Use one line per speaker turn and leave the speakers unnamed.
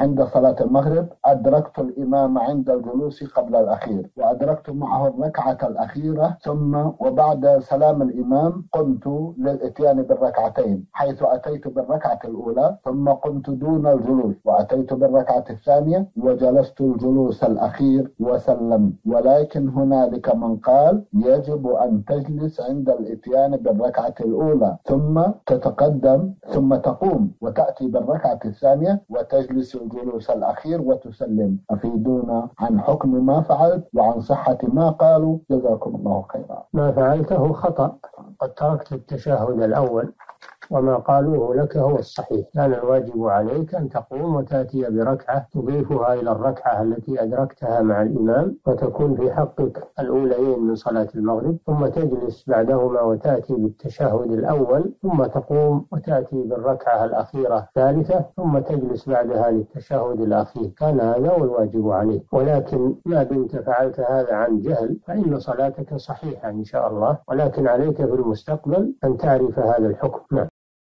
عند صلاة المغرب أدركت الإمام عند الجلوس قبل الأخير وأدركت معه الركعة الأخيرة ثم وبعد سلام الإمام قمت للإتيان بالركعتين حيث أتيت بالركعة الأولى ثم قمت دون الجلوس وأتيت بالركعة الثانية وجلست الجلوس الأخير وسلمت ولكن هنالك من قال يجب أن تجلس عند الإتيان بالركعة الأولى ثم تتقدم ثم تقوم وتأتي بالركعة الثانية وتجلس الجلوس الأخير وتسلم. أفيدونا عن حكم ما فعلت وعن صحة ما قالوا. جزاكم الله خيرا.
ما فعلته خطأ. قد تركت التشهد الأول. وما قالوه لك هو الصحيح. كان الواجب عليك أن تقوم وتأتي بركعة تضيفها إلى الركعة التي أدركتها مع الإمام وتكون في حقك الأوليين من صلاة المغرب ثم تجلس بعدهما وتأتي بالتشهد الأول ثم تقوم وتأتي بالركعة الأخيرة الثالثة ثم تجلس بعدها للتشهد الأخير. كان هذا هو الواجب عليك. ولكن ما دمت فعلت هذا عن جهل فإن صلاتك صحيحة إن شاء الله ولكن عليك في المستقبل أن تعرف هذا الحكم. نعم.